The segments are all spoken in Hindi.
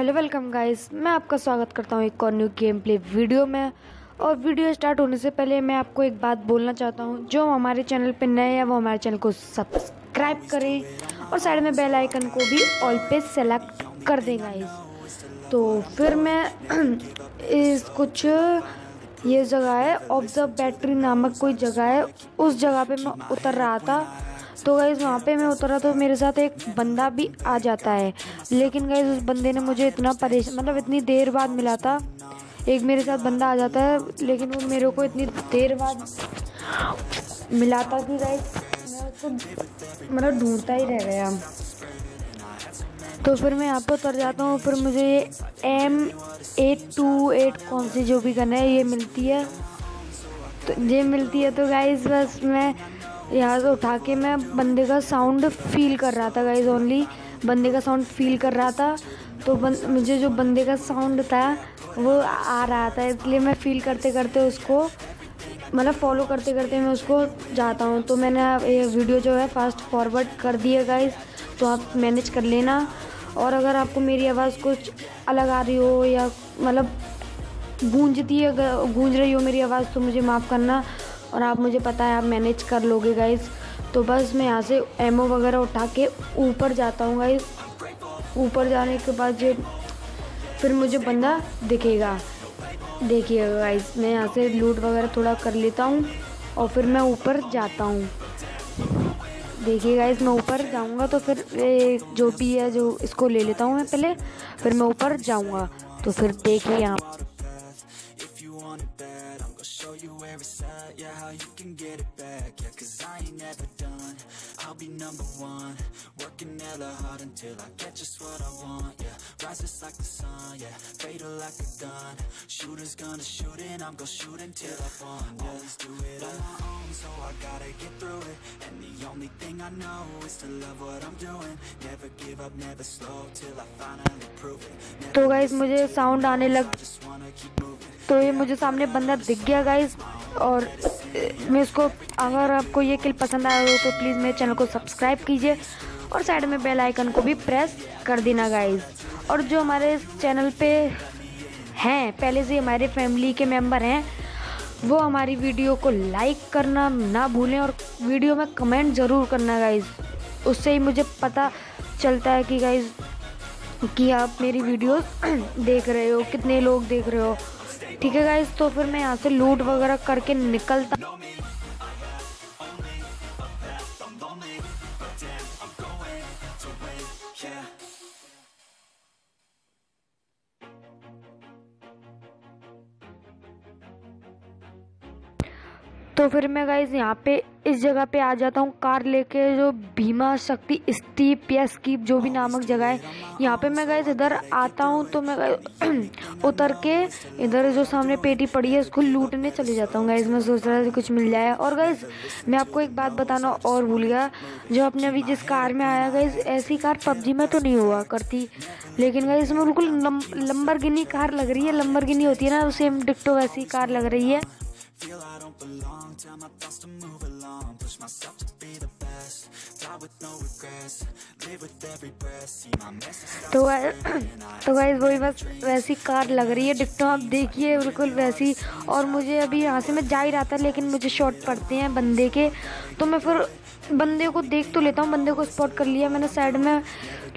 Hello, welcome guys. मैं आपका स्वागत करता हूँ एक और न्यू गेम प्ले वीडियो में। और वीडियो स्टार्ट होने से पहले मैं आपको एक बात बोलना चाहता हूँ। जो हमारे चैनल पे नए हैं, वो हमारे चैनल को सब्सक्राइब करें और साइड में बेल आइकन को भी ऑल पे सेलेक्ट कर दें गाइस। तो फिर मैं इस कुछ ये जगह है ऑब्ज़र्व बैटरी नामक कोई जगह है। उस जगह पर मैं उतर रहा था। तो गाइज़ वहाँ पे मैं उतरा तो मेरे साथ एक बंदा भी आ जाता है। लेकिन गाइज़ उस बंदे ने मुझे इतना परेशान मतलब इतनी देर बाद मिला था। एक मेरे साथ बंदा आ जाता है, लेकिन वो मेरे को इतनी देर बाद मिला था कि गाइज़ मैं मतलब ढूंढता ही रह गया। तो फिर मैं यहाँ पर उतर जाता हूँ, फिर मुझे ये एम एट टू एट कौन सी जो भी करना है, ये मिलती है। तो ये मिलती है तो गाइज़ बस मैं यहाँ उठा के मैं बंदे का साउंड फील कर रहा था गाइज़ ओनली बंदे का साउंड फील कर रहा था। तो बन, मुझे जो बंदे का साउंड था वो आ रहा था इसलिए मैं फील करते करते उसको मतलब फॉलो करते करते मैं उसको जाता हूँ। तो मैंने ये वीडियो जो है फास्ट फॉरवर्ड कर दिया गाइज़ तो आप मैनेज कर लेना। और अगर आपको मेरी आवाज़ कुछ अलग आ रही हो या मतलब गूंजती है गूंज रही हो मेरी आवाज़ तो मुझे माफ़ करना। और आप मुझे पता है आप मैनेज कर लोगे गाइज़ तो बस मैं यहाँ से एमओ वगैरह उठा के ऊपर जाता हूँ गाइज़ ऊपर जाने के बाद ये फिर मुझे बंदा दिखेगा। देखिएगा गाइज़ मैं यहाँ से लूट वगैरह थोड़ा कर लेता हूँ और फिर मैं ऊपर जाता हूँ। देखिए गाइज़ मैं ऊपर जाऊँगा तो फिर जो भी है, जो इसको ले लेता हूँ मैं पहले, फिर मैं ऊपर जाऊँगा। तो फिर देखिए यहाँ yeah, how you can get it back Yeah, cause I ain't never done I'll be number one Working hella hard until I get just what I want Yeah, rises like the sun, yeah Fatal like a gun Shooters gonna shoot and I'm gonna shoot until yeah. I fall yeah. Always do it on my own, so I gotta get through it And the only thing I know is to love what I'm doing Never give up, never slow Till I finally prove it तो गाइज़ मुझे साउंड आने लग तो ये मुझे सामने बंदा दिख गया गाइज़ और मैं इसको अगर आपको ये किल पसंद आया हो तो प्लीज़ मेरे चैनल को सब्सक्राइब कीजिए और साइड में बेल आइकन को भी प्रेस कर देना गाइज़ और जो हमारे चैनल पे हैं, पहले से हमारे फैमिली के मेंबर हैं, वो हमारी वीडियो को लाइक करना ना भूलें और वीडियो में कमेंट ज़रूर करना गाइज़ उससे ही मुझे पता चलता है कि गाइज़ कि आप मेरी वीडियो देख रहे हो, कितने लोग देख रहे हो। ठीक है गाइज़ तो फिर मैं यहाँ से लूट वगैरह करके निकलता तो फिर मैं गाइज़ यहाँ पे इस जगह पे आ जाता हूँ। कार लेके जो भीमा शक्ति स्टीप या स्कीप जो भी नामक जगह है यहाँ पे मैं गाइज़ इधर आता हूँ तो मैं उतर के इधर जो सामने पेटी पड़ी है उसको लूटने चले जाता हूँ। गाइज़ मैं सोच रहा था कुछ मिल जाए। और गाइज़ मैं आपको एक बात बताना और भूल गया। जो अपने अभी जिस कार में आया गाइज़ ऐसी कार पबजी में तो नहीं हुआ करती। लेकिन गाइज़ इसमें बिल्कुल लंबर गिनी कार लग रही है। लंबर गिनी होती है ना सेम डिक्टो वैसी कार लग रही है। Feel I don't belong, tell my thoughts to move along. Push myself to be the best, die with no regrets. Live with every breath, see my message तो तो गाइस वही बस वैसी कार लग रही है डिक्टो आप देखिए बिल्कुल वैसी। और मुझे अभी यहाँ से मैं जा ही रहा था लेकिन मुझे शॉट पड़ते हैं बंदे के। तो मैं फिर बंदे को देख तो लेता हूँ बंदे को स्पॉट कर लिया मैंने साइड में।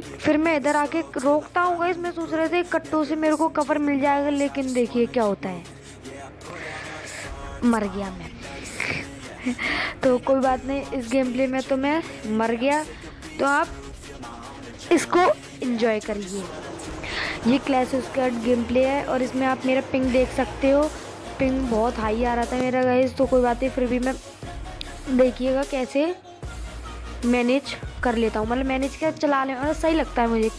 फिर मैं इधर आके रोकता हूँ गाइस मैं सोच रहे थे कट्टों से मेरे को कवर मिल जाएगा लेकिन देखिए क्या होता है। मर गया मैं। तो कोई बात नहीं, इस गेम प्ले में तो मैं मर गया। तो आप इसको इन्जॉय करिए। ये क्लैश स्कर्ट गेम प्ले है और इसमें आप मेरा पिंग देख सकते हो। पिंग बहुत हाई आ रहा था मेरा गाइस तो कोई बात नहीं, फिर भी मैं देखिएगा कैसे मैनेज कर लेता हूँ। मतलब मैनेज क्या, चला ले मतलब सही लगता है मुझे।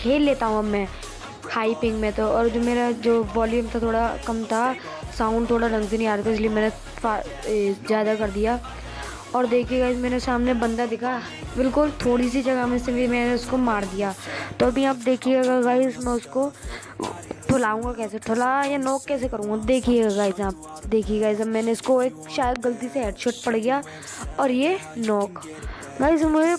खेल लेता हूँ अब मैं हाई पिंग में तो और जो मेरा जो वॉल्यूम था थोड़ा कम था साउंड थोड़ा ढंग से नहीं आ रहा था, इसलिए मैंने ज़्यादा कर दिया। और देखिएगा इस मेरे सामने बंदा दिखा। बिल्कुल थोड़ी सी जगह में से भी मैंने उसको मार दिया। तो अभी आप देखिएगा गाइस मैं उसको ठुलाऊँगा कैसे? ठुला या नोक कैसे करूँगा? देखिएगा गाइस आप देखिएगा गाइस अब मैंने इसको एक शायद गलती से हेडशॉट पड़ गया। और ये नोक गाइस मुझे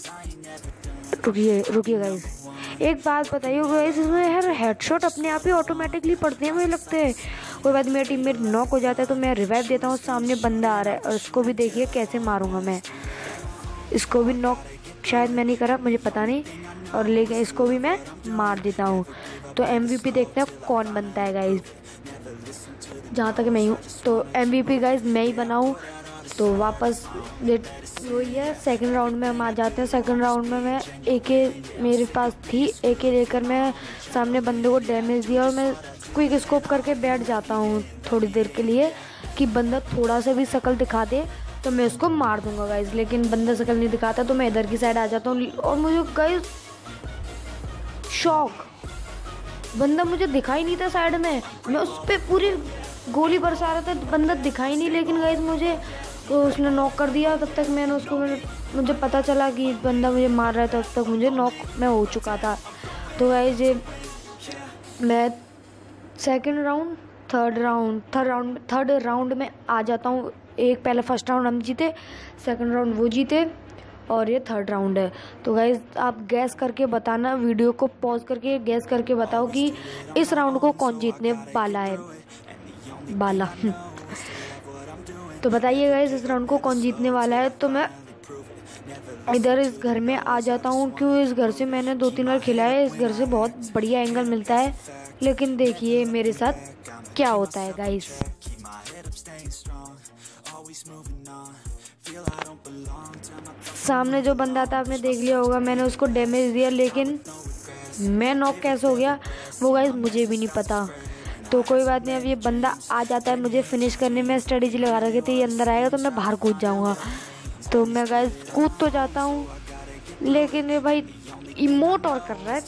रुकिए रुकिए गाइस एक बात बताइए गाइस इसमें यार हेडशॉट अपने आप ही ऑटोमेटिकली पड़ते हैं, मुझे लगते हैं। कोई बाद मेरा टीम मेट नॉक हो जाता है तो मैं रिवाइव देता हूँ, सामने बंदा आ रहा है, और इसको भी देखिए कैसे मारूँगा मैं। इसको भी नॉक शायद मैं नहीं करा, मुझे पता नहीं, और लेकिन इसको भी मैं मार देता हूँ। तो एम देखते हैं कौन बनता है गाइज़ जहाँ तक मैं हूँ। तो एम वी पी गाइज़ मैं ही बनाऊँ। तो वापस लेट वही है सेकंड राउंड में हम आ जाते हैं। सेकंड राउंड में मैं एक मेरे पास थी। एक लेकर मैं सामने बंदे को डैमेज दिया और मैं क्विक स्कोप करके बैठ जाता हूँ थोड़ी देर के लिए कि बंदा थोड़ा सा भी शकल दिखा दे तो मैं उसको मार दूँगा गाइज़ लेकिन बंदा शकल नहीं दिखाता तो मैं इधर की साइड आ जाता हूँ। और मुझे गाइज़ शौक बंदा मुझे दिखाई नहीं था साइड में। मैं उस पर पूरी गोली बरसा रहा था, बंदा दिखाई नहीं, लेकिन गाइज़ मुझे तो उसने नॉक कर दिया। तब तक मैंने उसको, मुझे पता चला कि बंदा मुझे मार रहा था तब तक मुझे नॉक मैं हो चुका था। तो गाइज़ ये, मैं second round third round third round third round में आ जाता हूँ। एक पहले फ़र्स्ट राउंड हम जीते सेकंड राउंड वो जीते, और ये थर्ड राउंड है। तो गाइज़ आप गैस करके बताना वीडियो को पॉज करके गैस करके बताओ कि इस राउंड को कौन जीतने वाला है। बाला। तो बताइए गाइज़ इस राउंड को कौन जीतने वाला है? तो मैं इधर इस घर में आ जाता हूँ, क्यों इस घर से मैंने दो तीन बार खेला है, इस घर से बहुत बढ़िया एंगल मिलता है। लेकिन देखिए मेरे साथ क्या होता है गाइस सामने जो बंदा था, आपने देख लिया होगा, मैंने उसको डैमेज दिया, लेकिन मैं नॉक कैसे हो गया, वो गाइस मुझे भी नहीं पता। तो कोई बात नहीं, अब ये बंदा आ जाता है मुझे फिनिश करने में स्ट्रेटेजी लगा रखी थी ये अंदर आएगा तो मैं बाहर कूद जाऊँगा। तो मैं गाइस कूद तो जाता हूँ, लेकिन ये भाई इमोट और कर रहा है।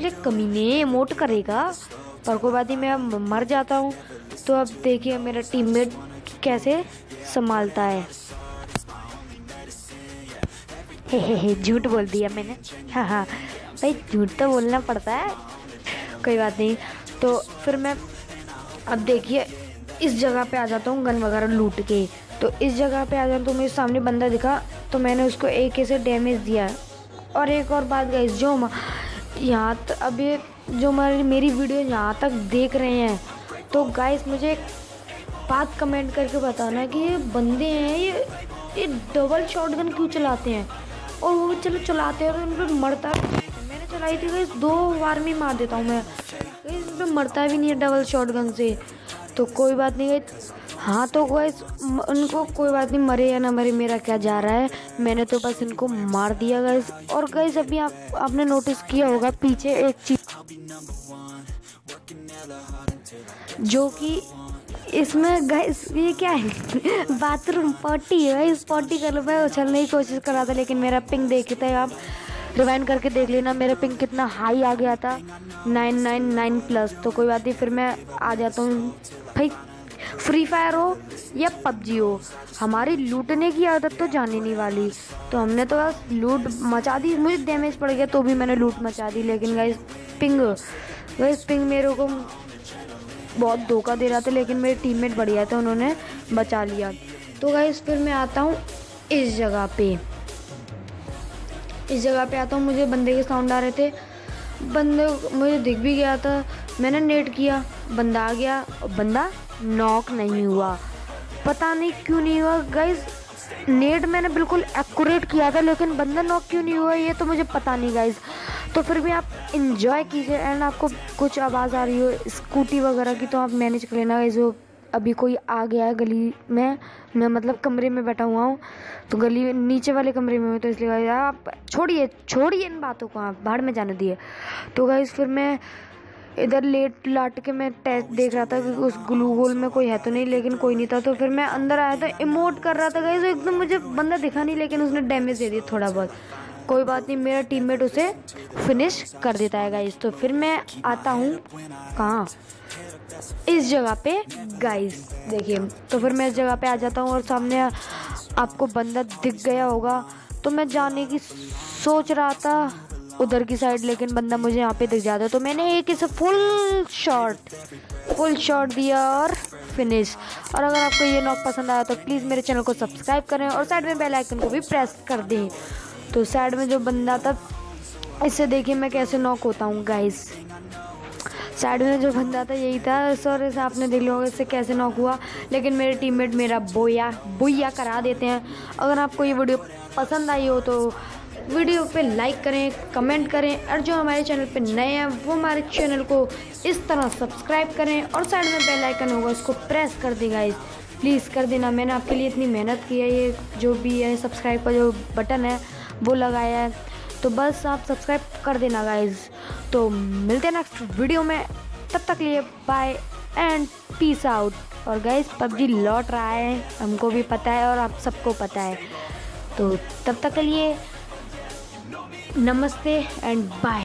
ये कमी कमीने इमोट करेगा, पर कोई बात नहीं, मैं अब मर जाता हूँ। तो अब देखिए मेरा टीममेट कैसे संभालता है। हे हे हे, झूठ बोल दिया मैंने। हाँ हाँ भाई झूठ तो बोलना पड़ता है। कोई बात नहीं। तो फिर मैं अब देखिए, इस जगह पे आ जाता हूँ गन वगैरह लूट के। तो इस जगह पे आ जाता तो मेरे सामने बंदा दिखा तो मैंने उसको एक से डैमेज दिया। और एक और बात गई जो यहाँ अभी जो हमारी मेरी वीडियो यहाँ तक देख रहे हैं तो गाइस मुझे एक बात कमेंट करके बताना कि ये बंदे हैं, ये ये डबल शॉट गन क्यों चलाते हैं? और वो चलो चलाते हैं और उन पर मरता मैंने चलाई थी गाइस दो बार में मार देता हूँ मैं। पर मरता भी नहीं है डबल शॉट गन से। तो कोई बात नहीं गई हाँ तो गैस उनको कोई बात नहीं, मरे या ना मरे मेरा क्या जा रहा है? मैंने तो बस इनको मार दिया गैस और गैस अभी आप, आपने नोटिस किया होगा, पीछे एक चीज़ जो कि इसमें गैस ये क्या है? बाथरूम, पॉटी है इस पॉटी कर लो। मैं उछलने की कोशिश कर रहा था, लेकिन मेरा पिंक देखते हैं आप। रिवाइंड करके देख लेना, मेरा पिंक कितना हाई आ गया था। नाइन नाइन नाइन प्लस तो कोई बात नहीं, फिर मैं आ जाता हूँ। भाई फ्री फायर हो या पबजी हो, हमारी लूटने की आदत तो जाने नहीं वाली। तो हमने तो बस लूट मचा दी, मुझे डैमेज पड़ गया तो भी मैंने लूट मचा दी। लेकिन गाइस पिंग गाइस पिंग मेरे को बहुत धोखा दे रहा था, लेकिन मेरे टीममेट बढ़िया थे, उन्होंने बचा लिया। तो गाइस फिर मैं आता हूँ इस जगह पे। इस जगह पे आता हूँ, मुझे बंदे के साउंड आ रहे थे। बंदे, मुझे दिख भी गया था। मैंने नेट किया, बंदा आ गया। और बंदा नॉक नहीं हुआ। पता नहीं क्यों नहीं हुआ। गाइज़ नेट मैंने बिल्कुल एक्यूरेट किया था, लेकिन बंदा नॉक क्यों नहीं हुआ, ये तो मुझे पता नहीं गाइज़ तो फिर भी आप इंजॉय कीजिए एंड आपको कुछ आवाज़ आ रही हो स्कूटी वगैरह की तो आप मैनेज कर लेना गाइज़ वो अभी कोई आ गया है गली में, मैं मतलब कमरे में बैठा हुआ हूँ तो गली नीचे वाले कमरे में हूँ तो इसलिए आप छोड़िए छोड़िए इन बातों को, आप बाहर में जाने दिए। तो गाइज़ फिर मैं इधर लेट लाट के मैं टेस्ट देख रहा था कि उस ग्लू गोल में कोई है तो नहीं, लेकिन कोई नहीं था तो फिर मैं अंदर आया था इमोट कर रहा था गई तो एकदम मुझे बंदा दिखा नहीं, लेकिन उसने डैमेज दे दिया थोड़ा बहुत। कोई बात नहीं, मेरा टीममेट उसे फिनिश कर देता है गाइस तो फिर मैं आता हूँ कहाँ? इस जगह पे गाइस देखिए तो फिर मैं इस जगह पे आ जाता हूँ और सामने आपको बंदा दिख गया होगा। तो मैं जाने की सोच रहा था उधर की साइड लेकिन बंदा मुझे यहाँ पे दिख जाता तो मैंने एक इसे फुल शॉट फुल शॉट दिया और फिनिश और अगर आपको ये नॉक पसंद आया तो प्लीज़ मेरे चैनल को सब्सक्राइब करें और साइड में बेल आइकन को भी प्रेस कर दें। तो साइड में जो बंदा था इससे देखिए मैं कैसे नॉक होता हूँ गाइस साइड में जो बंदा था, यही था। सॉरी से आपने देख लिया इससे कैसे नॉक हुआ। लेकिन मेरे टीममेट मेरा बोया बोया करा देते हैं। अगर आपको ये वीडियो पसंद आई हो तो वीडियो पे लाइक करें कमेंट करें। और जो हमारे चैनल पे नए हैं, वो हमारे चैनल को इस तरह सब्सक्राइब करें। और साइड में बेल आइकन होगा, उसको प्रेस कर देगा इस प्लीज़ कर देना। मैंने आपके लिए इतनी मेहनत की है, ये जो भी है सब्सक्राइब का जो बटन है, वो लगाया है। तो बस आप सब्सक्राइब कर देना गाइज़ तो मिलते हैं नेक्स्ट वीडियो में. तब तक लिए बाय एंड पीस आउट और गाइज़ पबजी लौट रहा है. हमको भी पता है और आप सबको पता है. तो तब तक के लिए नमस्ते एंड बाय